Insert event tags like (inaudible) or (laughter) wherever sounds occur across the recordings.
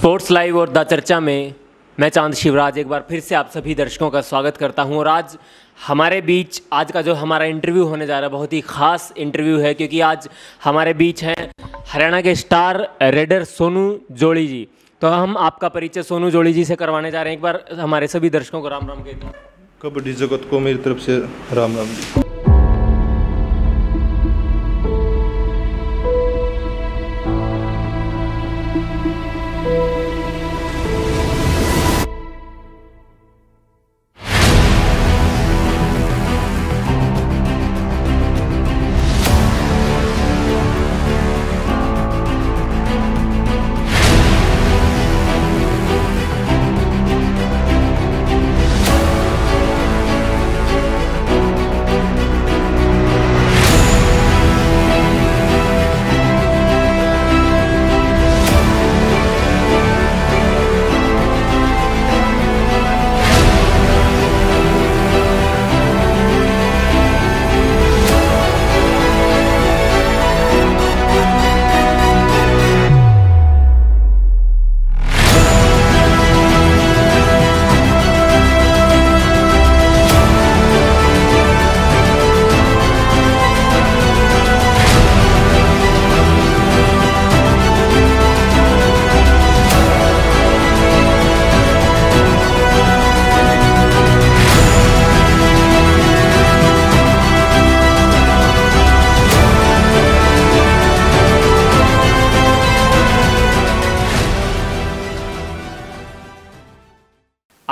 Sports live और the चर्चा में मैं चाँद शिवराज एक बार फिर से आप सभी दर्शकों का स्वागत करता हूँ। और आज हमारे बीच, आज का जो हमारा इंटरव्यू होने जा रहा है, बहुत ही खास इंटरव्यू है, क्योंकि आज हमारे बीच हैं हरियाणा के स्टार रेडर सोनू जोड़ी जी। तो हम आपका परिचय सोनू जोड़ी जी से करवाने जा रहे हैं। एक बार हमारे सभी दर्शकों को राम राम कहते हैं कबड्डी जगत को मेरी तरफ़ से राम राम जी।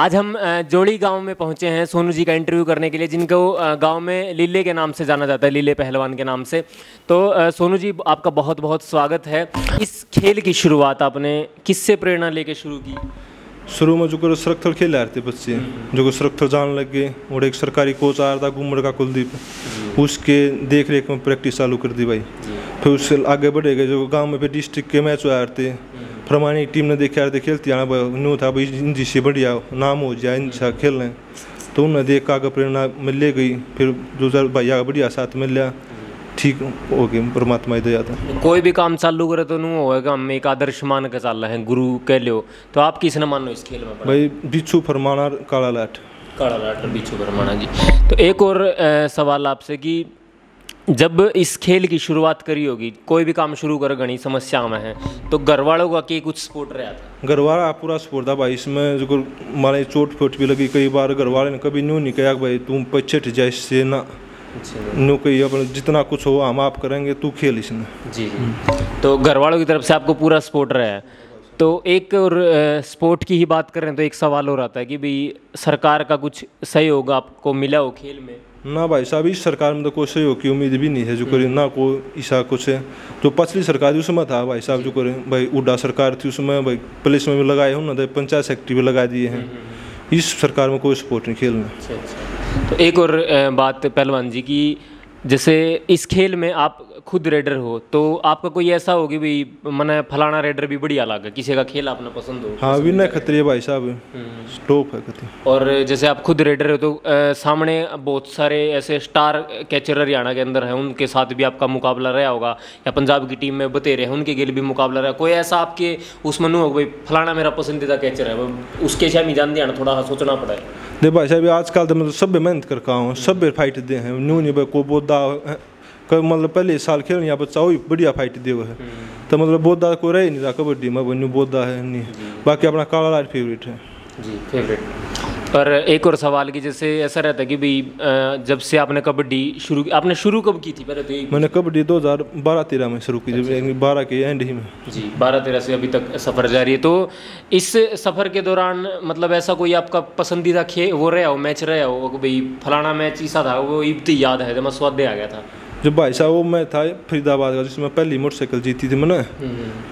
आज हम जोड़ी गाँव में पहुँचे हैं सोनू जी का इंटरव्यू करने के लिए, जिनको गाँव में लीले के नाम से जाना जाता है, लीले पहलवान के नाम से। तो सोनू जी, आपका बहुत बहुत स्वागत है। इस खेल की शुरुआत आपने किससे प्रेरणा लेके शुरू की? शुरू में जो सरकथल खेल रहे थे बच्चे, जो को सरकथल जाने लग गए और एक सरकारी कोच आ रहा था गुमड़ का कुलदीप, उसके देख रेख में प्रैक्टिस चालू कर दी भाई। फिर उससे आगे बढ़े गए, जो गाँव में फिर डिस्ट्रिक्ट के मैच हुआ थे हमारी टीम ने देखे यार खेलती आना न्यू था भाई इन से बढ़िया नाम हो जाए खेल रहे तो उन्हें देख के प्रेरणा मिल गई फिर जो सर भैया बढ़िया साथ मिल लिया। ठीक हो गई परमात्मा दया था। कोई भी काम चालू करे तो नहीं हम एक आदर्श मान के चल रहे हैं गुरु कह लो तो आप किस न मानो इस खेल में भाई बिच्छू फरमाना काला लाट। काला लाटर बिच्छू परमाणा जी। तो एक और सवाल आपसे कि जब इस खेल की शुरुआत करी होगी कोई भी काम शुरू कर गणी समस्या में है तो घर वालों का की कुछ सपोर्ट रहा था? घरवाला पूरा सपोर्ट था भाई इसमें जो मारे चोट फोट भी लगी कई बार घरवाले ने कभी न्यू नहीं कहा भाई तुम पीछे हट जाए इससे ना। न्यू कही अपन जितना कुछ हो हम आप करेंगे तू खेल इसमें। जी जी। तो घर वालों की तरफ़ से आपको पूरा सपोर्ट रहा है। तो एक और स्पोर्ट की ही बात करें तो एक सवाल और आता है कि भाई सरकार का कुछ सहयोग आपको मिला हो खेल में? ना भाई साहब इस सरकार में तो कोई सहयोग की उम्मीद भी नहीं है जो करे ना कोई ईसा कुछ है। जो पछली सरकार थी उसमें था भाई साहब जो करे भाई उड्डा सरकार थी उसमें भाई पुलिस में भी लगाए हो ना तो पंचायत सेक्रेटरी भी लगा दिए हैं। इस सरकार में कोई सपोर्ट नहीं खेल में। अच्छा अच्छा। तो एक और बात पहलवान जी की जैसे इस खेल में आप खुद रेडर हो तो आपका कोई ऐसा हो कि भाई मैंने फलाना रेडर भी बढ़िया लगा किसी का खेल आपने पसंद हो? हाँ विनय खत्री भाई साहब। टॉप है कति और जैसे आप खुद रेडर हो तो अ, सामने बहुत सारे ऐसे स्टार कैचर हरियाणा के अंदर हैं उनके साथ भी आपका मुकाबला रहा होगा या पंजाब की टीम में बतेरे हैं उनके गेल भी मुकाबला रहा। कोई ऐसा आपके उसमें नहीं हो भाई फलाना मेरा पसंदीदा कैचर है उसके शायद जान दिया थोड़ा सोचना पड़ा। है दे भाई साहब आजकल तो मतलब सब मेहनत कर हूँ सब फाइट दे हैं न्यू नहीं भाई को मतलब पहले साल खेल यहाँ बच्चा वही बढ़िया फाइट दे है। तो मतलब बोदा को रहे नहीं था कबड्डी में न्यू बोदा है नहीं। बाकी अपना काला लाट फेवरेट है। जी फेवरेट और एक और सवाल की जैसे ऐसा रहता है कि भाई जब से आपने कबड्डी शुरू की आपने शुरू कब की थी पहले तो मैंने कबड्डी 2012 तेरह में शुरू की जब बारह के एंड ही में। जी बारह तेरह से अभी तक सफ़र जारी है। तो इस सफ़र के दौरान मतलब ऐसा कोई आपका पसंदीदा खे वो रहा हो मैच रहा हो भाई फलाना मैच ऐसा था वो इब्ती याद है जब मैं स्वादे आ गया था। जब भाई साहब वो मैं था फरीदाबाद का जिसमें पहली मोटरसाइकिल जीती थी मैंने।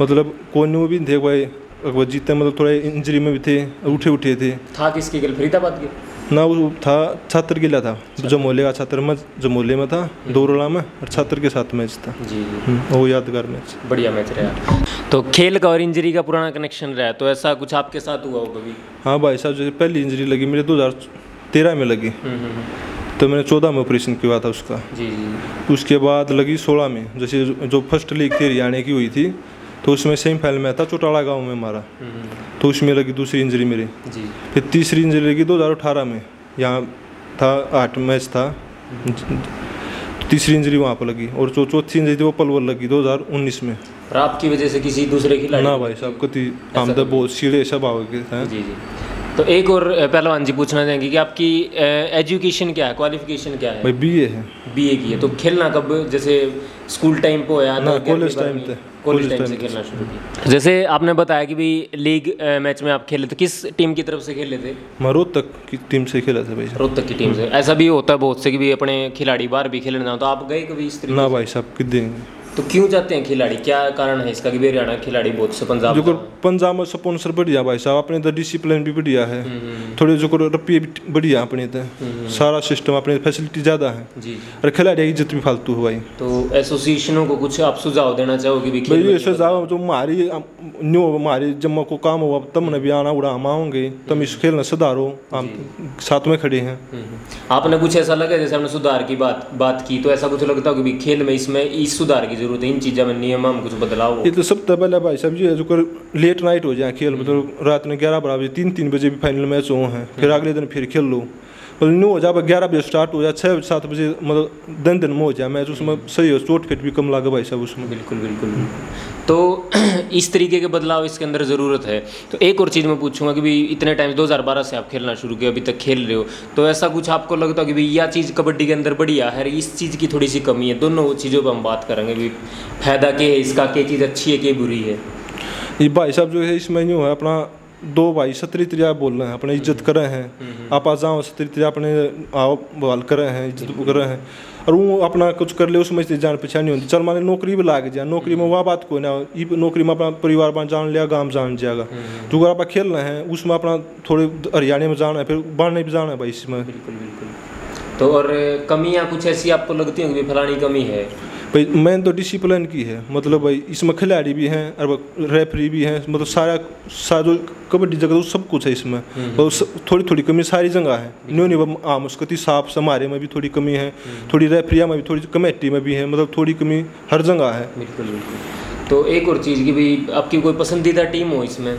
मतलब कोई न्यू भी थे भाई अकबर जीते मतलब थोड़े इंजरी में भी थे उठे उठे थे। था किसके गल? फरीदाबाद के? ना वो था छात्र गिला था जमोले का छात्र में जमोले में था दौरला में और छात्र के साथ मैच था। जी जी। हम्म, वो यादगार मैच। बढ़िया मैच रहा। तो खेल का और इंजरी का पुराना कनेक्शन रहा तो ऐसा कुछ आपके साथ हुआ हो कभी? हाँ भाई साहब जैसे पहली इंजरी लगी मेरे 2013 में लगी। तो मैंने चौदह में ऑपरेशन किया था उसका। जी जी। उसके बाद लगी सोलह में जैसे जो फ़र्स्ट लीग थी हरियाणा की हुई थी तो उसमें सेमीफाइनल में था चौटाला गाँव में हमारा। तो उसमें लगी दूसरी इंजरी मेरी। फिर तीसरी इंजरी लगी 2018 में यहाँ था आठ मैच था। तीसरी इंजरी वहाँ पर लगी और जो चौथी इंजरी थी वो पलवल लगी 2019 में। आपकी वजह से किसी दूसरे खिलाड़ी ना भाई साहब कति हम तो बहुत सीढ़े के हैं? जी जी। तो एक और पहलवान जी पूछना चाहेंगे कि आपकी एजुकेशन क्या है? क्वालिफिकेशन क्या है? भाई बीए है। बीए की है। तो खेलना कब जैसे स्कूल टाइम पे होया ना, कॉलेज टाइम पे। कॉलेज टाइम से खेलना शुरू किया। जैसे आपने बताया कि भी लीग मैच में आप खेले तो किस टीम की तरफ़ से खेले थे? मैं रोहतक की टीम से खेला था भाई। रोहतक की टीम से। ऐसा भी होता है बहुत से कि भी अपने खिलाड़ी बाहर भी खेलने जाओ तो आप गए कभी इस तरीके ना भाई साहब कि देंगे तो क्यों जाते हैं खिलाड़ी? क्या कारण है इसका कि भी हरियाणा खिलाड़ी बहुत से पंजाब जो पंजाब में स्पॉन्सर बढ़िया भाई साहब अपने तो डिसिप्लिन भी बढ़िया है। थोड़े जो रुपये भी बढ़िया अपने तो सारा सिस्टम अपने फैसिलिटी ज़्यादा है। और खिलाड़ी की इज़्ज़त भी फालतू है भाई। तो एसोसिएशनों को कुछ आप सुझाव देना चाहोगे भी भाई ऐसे जाओ जो हमारी न्यू हमारी जब को काम हुआ तब ने भी आना उड़ा हम आओगे। तुम इस खेल में सुधारो। हम साथ में खड़े हैं। हम्म। आपने कुछ ऐसा लगा जैसे हमने सुधार की बात बात की तो ऐसा कुछ लगता हो कि खेल में इसमें इस सुधार की ज़रूरत है, इन चीज़ों में नियम में कुछ बदलाव ये तो सबसे पहले भाई साहब जी जो लेट नाइट हो जाए खेल मतलब रात में ग्यारह बारह बजे तीन तीन बजे भी फाइनल मैच हो हैं, फिर अगले दिन फिर खेल लो। मतलब न्यू हो जाए ग्यारह बजे स्टार्ट हो जाए छः सात बजे मतलब दिन दिन में हो जाए मैच उसमें सही हो चोट फिट भी कम लगे भाई साहब उसमें। बिल्कुल बिल्कुल। तो (clears throat) इस तरीके के बदलाव इसके अंदर ज़रूरत है। तो एक और चीज़ मैं पूछूँगा कि भी इतने टाइम 2012 से आप खेलना शुरू किया अभी तक खेल रहे हो तो ऐसा कुछ आपको लगता है कि भाई यह चीज़ कबड्डी के अंदर बढ़िया है इस चीज़ की थोड़ी सी कमी है? दोनों चीज़ों पर हम बात करेंगे भी फ़ायदा क्या है इसका क्या चीज़ अच्छी है क्या बुरी है? ये भाई साहब जो है इसमें यूँ है अपना दो भाई सतरी त्रिया बोल रहे हैं अपने इज़्ज़त कर रहे हैं। आप आ जाओ सतरी त्रिया अपने आओ बवाल कर रहे हैं इज़्ज़त कर रहे हैं। और वो अपना कुछ कर ले उसमें से जान पहचान नहीं होती। चल माने नौकरी भी लाग जाए नौकरी में वह बात कोई ना नौकरी में अपना परिवार बन जान लिया गाँव जान जाएगा। तो अगर आप खेल रहे हैं उसमें अपना थोड़े हरियाणा में जाना है फिर बढ़ने भी जाना है भाई इसमें। बिल्कुल बिल्कुल। तो और कमियाँ कुछ ऐसी आपको लगती हैं भी फलानी कमी है? भाई मेन तो डिसिप्लिन की है। मतलब भाई इसमें खिलाड़ी भी हैं और रेफरी भी हैं मतलब सारा सारा जो कबड्डी जगह सब कुछ है इसमें। और थोड़ी थोड़ी कमी सारी जगह है। न्यू नहीं आम उसकती साफ़ समारे में भी थोड़ी कमी है। थोड़ी रेफरिया में भी थोड़ी कमेटी में भी है। मतलब थोड़ी कमी हर जगह है। बिल्कुल बिल्कुल। तो एक और चीज़ की भी आपकी कोई पसंदीदा टीम हो इसमें?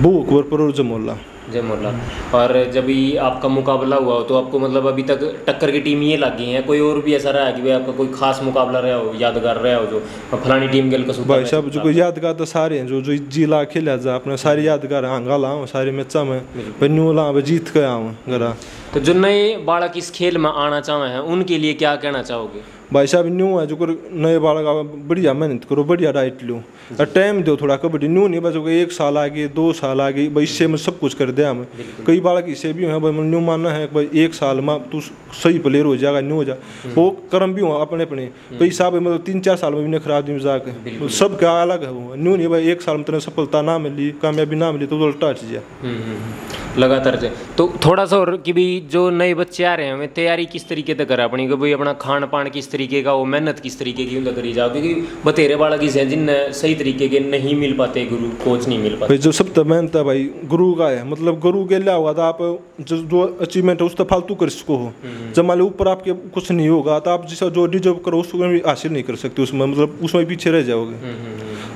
वो अकबर पर और जमोल्ला जय मोल्ला और जब भी आपका मुकाबला हुआ हो तो आपको मतलब अभी तक टक्कर की टीम ये लगी है कोई और भी ऐसा रहा है कि भाई आपका कोई खास मुकाबला रहा हो यादगार रहा हो जो? फलानी टीम के कसूर भाई साहब जो कोई यादगार तो सारे हैं जो जो जिला खेला जा अपने सारी यादगार हैं हंगा लाऊं सारे मैचा में। न्यू ला जीत के आऊँ घरा तो जो नए बालक इस खेल में आना चाहे हैं उनके लिए क्या कहना चाहोगे? भाई साहब न्यू है जो कर नए बालक बढ़िया मेहनत करो बढ़िया डाइट लो। और टाइम दो थोड़ा कबड्डी न्यू नहीं बस एक साल आगे दो साल आगे भाई इससे में सब कुछ कर दिया हमें कई बालक इससे भी हैं भाई न्यू मानना है भाई एक साल में तू सही प्लेयर हो जाएगा न्यू हो जा। वो कर्म भी हो अपने अपने। भाई साहब मतलब तीन चार साल में भी खराब दिन जाके। सब क्या अलग है वो। न्यू नहीं भाई एक साल में तेरे सफलता ना मिली कामयाबी ना मिली तो उल्टा हट जाए हम्म, हम्म, हम्म। लगातार से। तो थोड़ा सा और कि भी जो नए बच्चे आ रहे हैं हमें तैयारी किस तरीके से करा अपनी भाई अपना खान पान किस तरीके का वो मेहनत किस तरीके की उनका करी जाओ क्योंकि बतेरे बालक इसे हैं जिन सही तरीके के नहीं मिल पाते गुरु कोच नहीं मिल पाते। जो सब तो मेहनत है भाई गुरु का है। मतलब गुरु के लिया होगा तो आप जो जो अचीवमेंट है उस तो फालतू कर सको हो। जब मान लो ऊपर आपके कुछ नहीं होगा तो आप जिस जो डिजर्व करो उसको भी हासिल नहीं कर सकते उसमें मतलब उसमें पीछे रह जाओगे।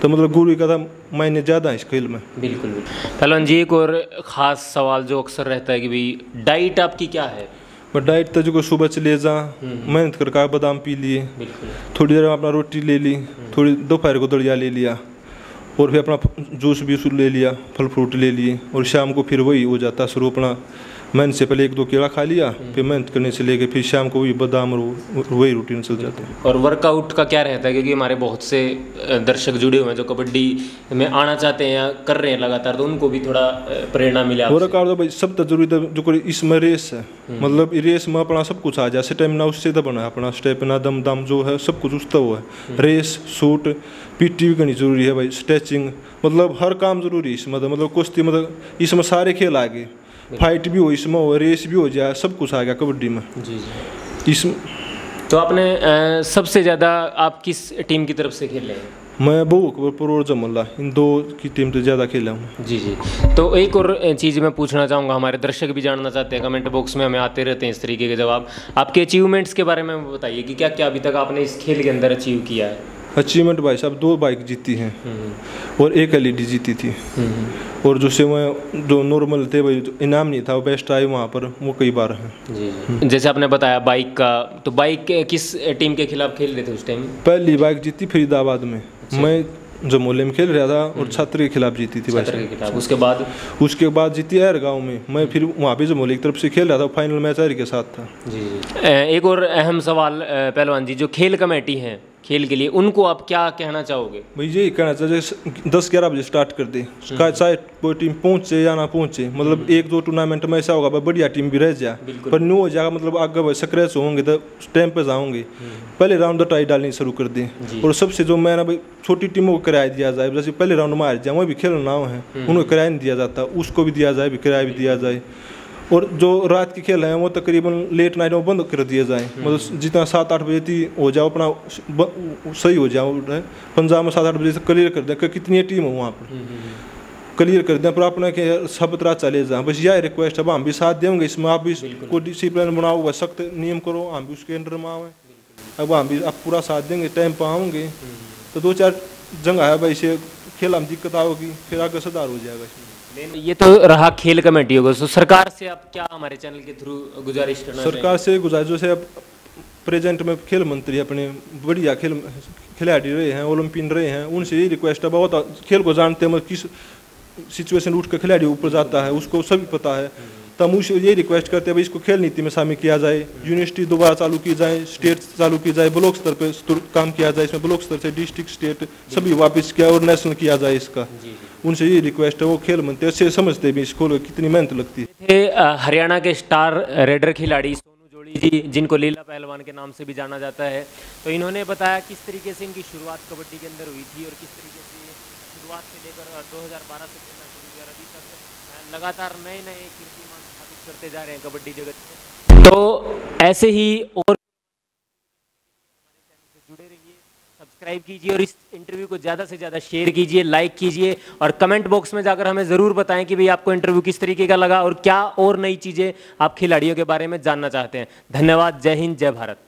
तो मतलब गुरु का तो मायने ज़्यादा है इस खेल में। बिल्कुल पहलवान जी एक और खास सवाल जो अक्सर रहता है कि भाई डाइट आपकी क्या है? बट डाइट तो जो सुबह चले जा मेहनत कर का बादाम पी लिए। थोड़ी देर में अपना रोटी ले ली थोड़ी दोपहर को दलिया ले लिया और फिर अपना जूस भी ले लिया फल फ्रूट ले लिए और शाम को फिर वही हो जाता शुरू अपना। मेहनत से पहले एक दो केला खा लिया फिर मेहनत करने से लेके फिर शाम को भी बादाम और वही रूटीन चल जाते हैं। और वर्कआउट का क्या रहता है? क्योंकि हमारे बहुत से दर्शक जुड़े हुए हैं जो कबड्डी में आना चाहते हैं या कर रहे हैं लगातार तो उनको भी थोड़ा प्रेरणा मिला वर्कआउट तो भाई सब तो ज़रूरी था जो इसमें रेस है। मतलब रेस में अपना सब कुछ आ जाए स्टेमिना उससे तो बना है अपना स्टेमिना दम दम जो है सब कुछ उसका वो है। रेस शूट पीटी भी करनी ज़रूरी है भाई स्ट्रेचिंग मतलब हर काम ज़रूरी है इसमें तो मतलब कुश्ती मतलब इसमें सारे खेल आ गए। फाइट भी हो इसमें हो रेस भी हो जाए सब कुछ आ गया कबड्डी में। जी जी। इसमें तो आपने सबसे ज़्यादा आप किस टीम की तरफ़ से खेले हैं? मैं बहु अकबरपुर और जमल्ला इन दो की टीम से ज़्यादा खेला हूँ। जी जी। तो एक और चीज़ मैं पूछना चाहूँगा हमारे दर्शक भी जानना चाहते हैं कमेंट बॉक्स में हमें आते रहते हैं इस तरीके के जवाब। आपके अचीवमेंट्स के बारे में बताइए कि क्या क्या अभी तक आपने इस खेल के अंदर अचीव किया है? अचीवमेंट भाई साहब दो बाइक जीती हैं। और एक एलईडी जीती थी। और जो से मैं जो नॉर्मल थे भाई इनाम नहीं था वो बेस्ट आए वहाँ पर वो कई बार हैं। जैसे आपने बताया बाइक का तो बाइक के- किस टीम के खिलाफ खेल रहे थे उस टाइम पहली बाइक जीती फरीदाबाद में। मैं जमोले में खेल रहा था और छात्र के खिलाफ जीती थी भाई। उसके बाद? उसके बाद जीती एर गाँव में मैं फिर वहाँ पे जमोली की तरफ़ से खेल रहा था फाइनल मैच एर के साथ था। जी। एक और अहम सवाल पहलवान जी जो खेल कमेटी है खेल के लिए। उनको आप क्या कहना चाहोगे? भाई यही कहना चाहिए दस ग्यारह बजे स्टार्ट कर दे। चाहे कोई टीम पहुँचे या ना पहुँचे। मतलब एक दो टूर्नामेंट में ऐसा होगा भाई बढ़िया टीम भी रह जाए पर न्यू हो जाएगा मतलब आगे भाई स्क्रैच होंगे तो टाइम पे जाओगे पहले राउंड तो टाई डालनी शुरू कर दे। और सबसे जो मैं ना भाई छोटी टीमों को किराया दिया जाए जैसे पहले राउंड में हार जाए वहाँ भी खेलना है। उनको किराया नहीं दिया जाता उसको भी दिया जाए भी किराया भी दिया जाए। और जो रात के खेल हैं वो तकरीबन लेट नाइट में बंद कर दिए जाए। मतलब जितना सात आठ बजे थी हो जाओ अपना सही हो जाओ पंजाब में सात आठ बजे से क्लियर कर दें कितनी टीम हो वहाँ पर। क्लियर कर दें पर अपना के सब तरह चले जाए। बस यह रिक्वेस्ट है हम भी साथ देंगे इसमें आप भी कोई डिसिप्लिन बनाओ वह सख्त नियम करो हम भी उसके अंडर में आवें। अब हम भी आप पूरा साथ देंगे टाइम पर आऊँगे। तो दो चार जगह है भाई इसे खेल हम दिक्कत आओगी फिर आगे सुधार हो जाएगा। इसमें ये तो रहा खेल कमेटी होगा तो सरकार से आप क्या हमारे चैनल के थ्रू गुजारिश करना सरकार से गुजारिश अब प्रेजेंट में खेल मंत्री अपने बढ़िया खेल, खिलाड़ी रहे हैं, ओलंपियन रहे हैं, उनसे ये रिक्वेस्ट है, बहुत खेल को जानते हैं मतलब किस सिचुएशन उठ कर खिलाड़ी ऊपर जाता है, उसको सभी पता है। तो उससे यही रिक्वेस्ट करते हैं भाई इसको खेल नीति में शामिल किया जाए। यूनिवर्सिटी दोबारा चालू की जाए स्टेट चालू की जाए ब्लॉक स्तर पर काम किया जाए इसमें ब्लॉक स्तर से डिस्ट्रिक्ट स्टेट सभी वापस किया और नेशनल किया जाए इसका। उनसे ये रिक्वेस्ट है वो खेल मंत्री अच्छे समझते भी इस खेल को कितनी मेहनत लगती है। हरियाणा के स्टार रेडर खिलाड़ी सोनू जोड़ी जी जिनको लीला पहलवान के नाम से भी जाना जाता है तो इन्होंने बताया किस तरीके से इनकी शुरुआत कबड्डी के अंदर हुई थी और किस तरीके से ये शुरुआत से लेकर 2012 से खेलना शुरू किया अभी तक। लगातार नए नए कीर्तिमान स्थापित करते जा रहे हैं कबड्डी जगत में। तो ऐसे ही और जुड़े रहिए सब्सक्राइब कीजिए और इस इंटरव्यू को ज़्यादा से ज़्यादा शेयर कीजिए लाइक कीजिए और कमेंट बॉक्स में जाकर हमें ज़रूर बताएँ कि भाई आपको इंटरव्यू किस तरीके का लगा और क्या और नई चीज़ें आप खिलाड़ियों के बारे में जानना चाहते हैं। धन्यवाद जय हिंद जय भारत।